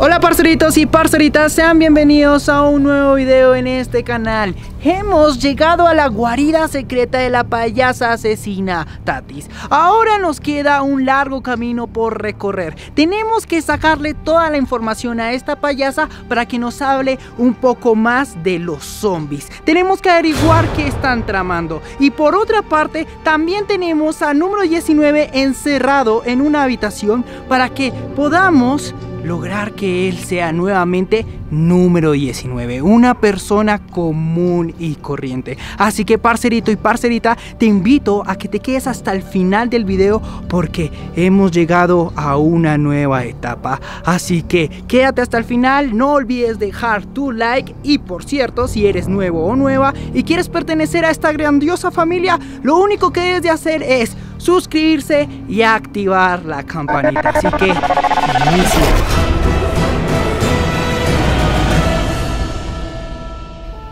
Hola parceritos y parceritas, sean bienvenidos a un nuevo video en este canal. Hemos llegado a la guarida secreta de la payasa asesina Tatis. Ahora nos queda un largo camino por recorrer. Tenemos que sacarle toda la información a esta payasa para que nos hable un poco más de los zombies. Tenemos que averiguar qué están tramando. Y por otra parte, también tenemos a número 19 encerrado en una habitación para que podamos lograr que él sea nuevamente número 19, una persona común y corriente. Así que parcerito y parcerita, te invito a que te quedes hasta el final del video porque hemos llegado a una nueva etapa. Así que quédate hasta el final, no olvides dejar tu like y por cierto, si eres nuevo o nueva y quieres pertenecer a esta grandiosa familia, lo único que debes de hacer es suscribirse y activar la campanita. Así que inicia.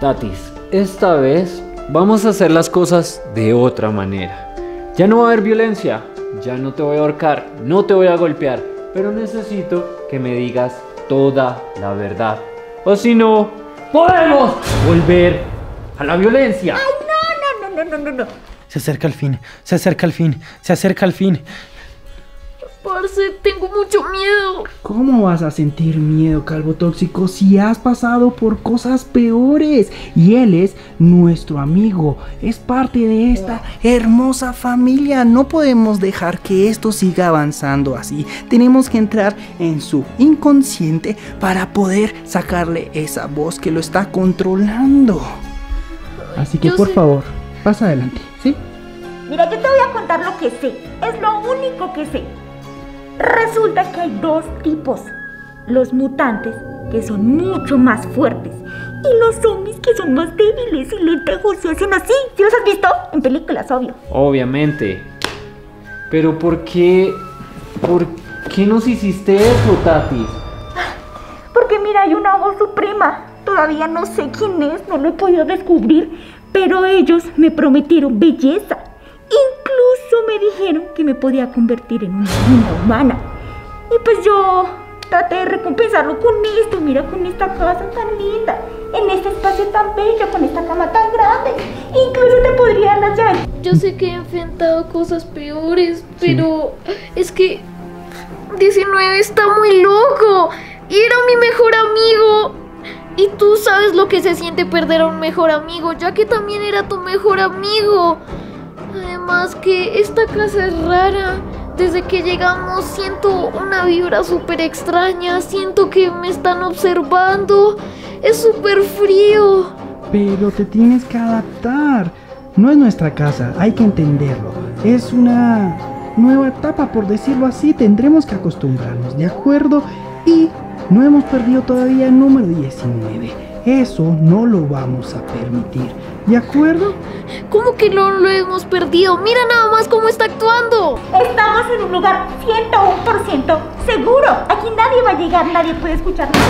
Tatis, esta vez vamos a hacer las cosas de otra manera. Ya no va a haber violencia, ya no te voy a ahorcar, no te voy a golpear, pero necesito que me digas toda la verdad. O si no, podemos volver a la violencia. Ay, no, no, no, no, no, no. Se acerca el fin, se acerca el fin, se acerca el fin. Parce, tengo mucho miedo. ¿Cómo vas a sentir miedo, calvo tóxico, si has pasado por cosas peores? Y él es nuestro amigo, es parte de esta hermosa familia. No podemos dejar que esto siga avanzando así. Tenemos que entrar en su inconsciente para poder sacarle esa voz que lo está controlando. Así que Yo por sé- favor, pasa adelante, ¿sí? Mira, yo te voy a contar lo que sé. Es lo único que sé. Resulta que hay dos tipos. Los mutantes, que son mucho más fuertes. Y los zombies, que son más débiles y lentejos se hacen así. ¿Sí los has visto? En películas, obvio. Obviamente. Pero ¿por qué? ¿Por qué nos hiciste eso, Tatis? Porque mira, hay una voz suprema. Todavía no sé quién es, no lo he podido descubrir. Pero ellos me prometieron belleza. Incluso me dijeron que me podía convertir en una humana. Y pues yo traté de recompensarlo con esto. Mira, con esta casa tan linda. En este espacio tan bello, con esta cama tan grande. Incluso te podría dar las llaves. Yo sé que he enfrentado cosas peores, pero es que 19 está muy loco era mi mejor amigo. Y tú sabes lo que se siente perder a un mejor amigo, ya que también era tu mejor amigo. Además que esta casa es rara. Desde que llegamos siento una vibra súper extraña, siento que me están observando. Es súper frío. Pero te tienes que adaptar. No es nuestra casa, hay que entenderlo. Es una nueva etapa, por decirlo así. Tendremos que acostumbrarnos, ¿de acuerdo? Y no hemos perdido todavía el número 19. Eso no lo vamos a permitir, ¿de acuerdo? ¿Cómo que no lo hemos perdido? Mira nada más cómo está actuando. Estamos en un lugar 101% seguro. Aquí nadie va a llegar, nadie puede escuchar nada.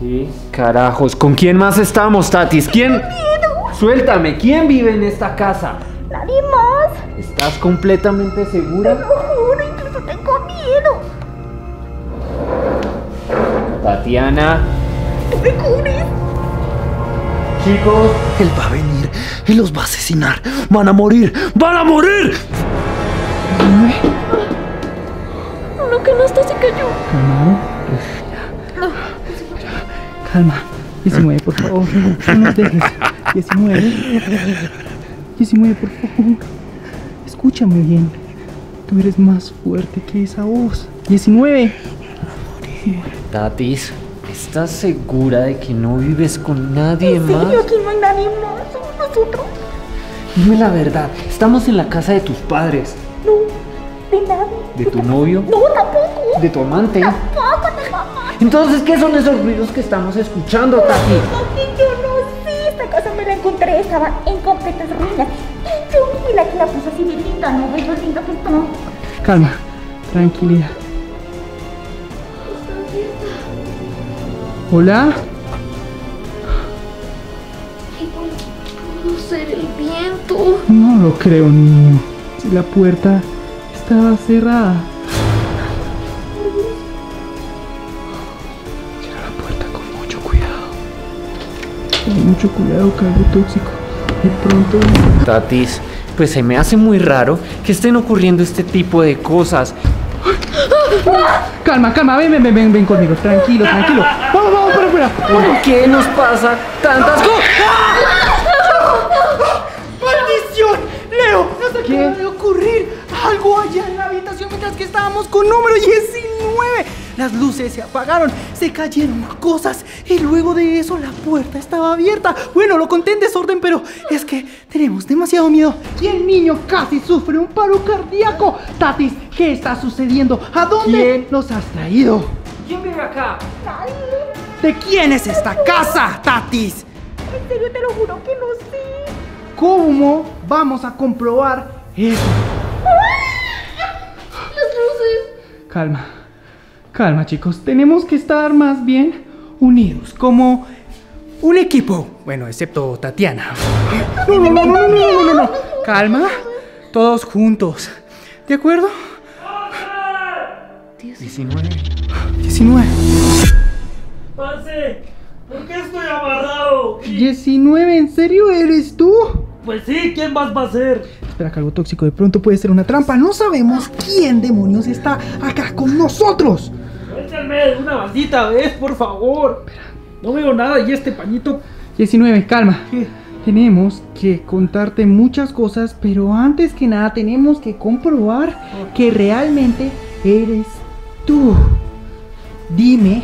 ¿Qué carajos? ¿Con quién más estamos, Tatis? ¿Quién? Suéltame, ¿quién vive en esta casa? Nadie más. ¿Estás completamente segura? Tatiana. ¿Tú me cubres? Chicos, Él va a venir y los va a asesinar. Van a morir. ¡Van a morir! Uno que no está se cayó. Calmado. Calma. 19, por favor. No nos dejes. 19. 19, por favor. Escúchame bien. Tú eres más fuerte que esa voz. 19. Tatis, ¿estás segura de que no vives con nadie ¿En más? serio? Aquí no hay nadie más. Somos nosotros. Dime la verdad, estamos en la casa de tus padres, No, de nadie. de tu novio, No, tampoco. de tu amante. Tampoco de mamá. Entonces, ¿qué son esos ruidos que estamos escuchando, Tati? Porque yo no sé. Esta casa me la encontré. Estaba en completas ruinas. Y yo fui la que la puso así bien linda. ¿No ves lo linda que está? Calma. Tranquilidad. Hola. ¿Pudo ser el viento? No lo creo, niño. Si la puerta estaba cerrada. Cierra la puerta con mucho cuidado. Con mucho cuidado, que algo tóxico. De pronto. Tatis, pues se me hace muy raro que estén ocurriendo este tipo de cosas. Calma, calma, ven, ven, ven, ven, conmigo. Tranquilo, tranquilo. Vamos, vamos, para afuera. ¿Por qué nos pasa tantas cosas? ¡Maldición! Leo, nos acaba ¿Qué? de ocurrir algo allá en la habitación mientras que estábamos con número 19. Las luces se apagaron, se cayeron cosas y luego de eso la puerta estaba abierta. Bueno, lo conté en desorden, pero es que tenemos demasiado miedo y el niño casi sufre un paro cardíaco. Tatis, ¿qué está sucediendo? ¿A dónde ¿Quién? nos has traído? ¿Quién vive acá? ¿De quién es esta casa, Tatis? En serio, te lo juro que no sé. ¿Cómo vamos a comprobar eso? Las luces. Calma, Calma chicos, tenemos que estar más bien unidos, como un equipo. Bueno, excepto Tatiana. No, no, no, no, no, no, no, no. Calma, todos juntos. ¿De acuerdo? 19. 19. Pase, ¿por qué estoy amarrado? 19, ¿en serio eres tú? Pues sí, ¿quién más va a ser? Espera que algo tóxico de pronto puede ser una trampa. No sabemos quién demonios está acá con nosotros. De una bandita, ¿ves? Por favor. No veo nada y este pañito. 19, calma. Tenemos que contarte muchas cosas, pero antes que nada tenemos que comprobar que realmente eres tú. Dime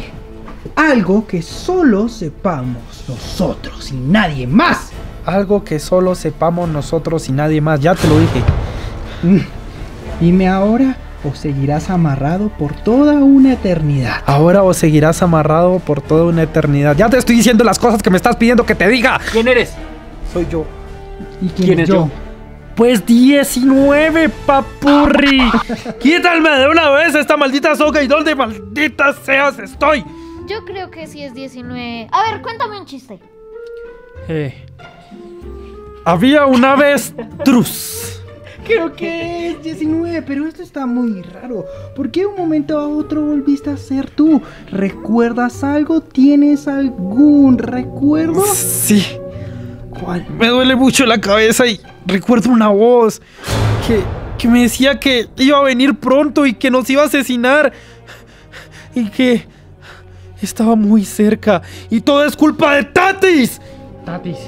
algo que solo sepamos nosotros y nadie más. Algo que solo sepamos nosotros y nadie más, ya te lo dije. Mm. Dime ahora o seguirás amarrado por toda una eternidad. Ahora o seguirás amarrado por toda una eternidad. Ya te estoy diciendo las cosas que me estás pidiendo que te diga. ¿Quién eres? Soy yo. ¿Y quién, ¿Quién es yo? Pues 19, papurri. Quítame de una vez esta maldita soga y donde maldita seas estoy. Yo creo que sí es 19. A ver, cuéntame un chiste. Eh, había una vez Trus. Creo que es 19, pero esto está muy raro. ¿Por qué de un momento a otro volviste a ser tú? ¿Recuerdas algo? ¿Tienes algún recuerdo? Sí, ¿Cuál? me duele mucho la cabeza y recuerdo una voz que, que me decía que iba a venir pronto y que nos iba a asesinar. Y que estaba muy cerca. Y todo es culpa de Tatis. Tatis,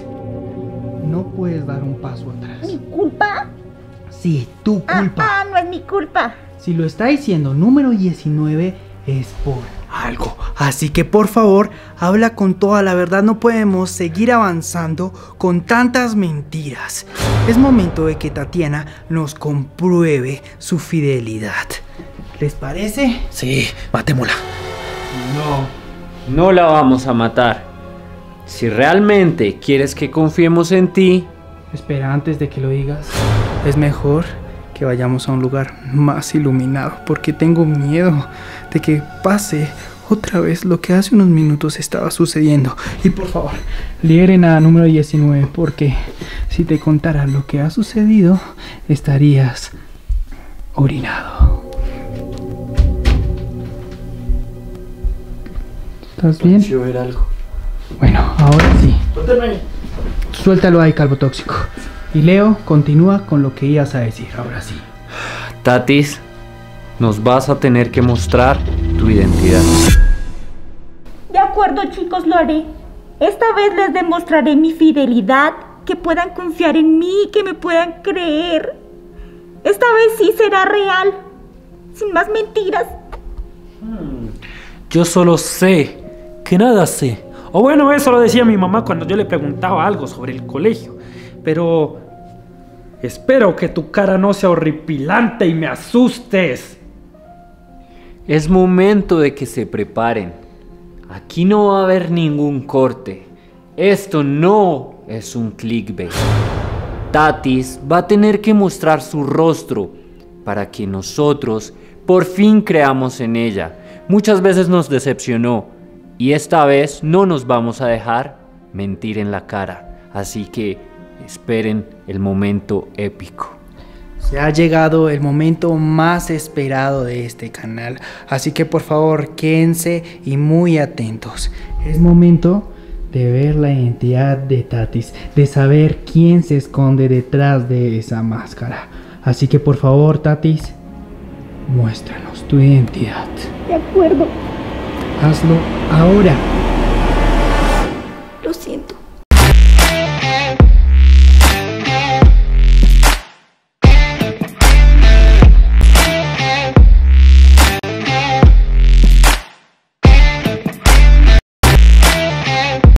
no puedes dar un paso atrás. ¿Mi culpa? Sí, tu Ah, culpa. ah, no es mi culpa. Si lo está diciendo número 19 es por algo. Así que por favor, habla con toda la verdad. No podemos seguir avanzando con tantas mentiras. Es momento de que Tatiana nos compruebe su fidelidad. ¿Les parece? Sí, matémosla. No, no la vamos a matar. Si realmente quieres que confiemos en ti, Espera, antes de que lo digas, es mejor que vayamos a un lugar más iluminado, porque tengo miedo de que pase otra vez lo que hace unos minutos estaba sucediendo. Y por favor, lideren a número 19, porque si te contara lo que ha sucedido, estarías orinado. ¿Estás bien? Yo ver algo. Bueno, ahora sí. Suéltalo ahí, calvo tóxico. Y Leo, continúa con lo que ibas a decir, ahora sí. Tatis, nos vas a tener que mostrar tu identidad. De acuerdo, chicos, lo haré. Esta vez les demostraré mi fidelidad, que puedan confiar en mí, que me puedan creer. Esta vez sí será real, sin más mentiras. Yo solo sé que nada sé. O bueno, eso lo decía mi mamá cuando yo le preguntaba algo sobre el colegio. Pero espero que tu cara no sea horripilante y me asustes. Es momento de que se preparen. Aquí no va a haber ningún corte. Esto no es un clickbait. Tatis va a tener que mostrar su rostro para que nosotros por fin creamos en ella. Muchas veces nos decepcionó y esta vez no nos vamos a dejar mentir en la cara. Así que esperen el momento épico. Se ha llegado el momento más esperado de este canal, así que por favor quédense y muy atentos. Es momento de ver la identidad de Tatis, de saber quién se esconde detrás de esa máscara. Así que por favor, Tatis, muéstranos tu identidad. De acuerdo, Hazlo ahora. lo siento.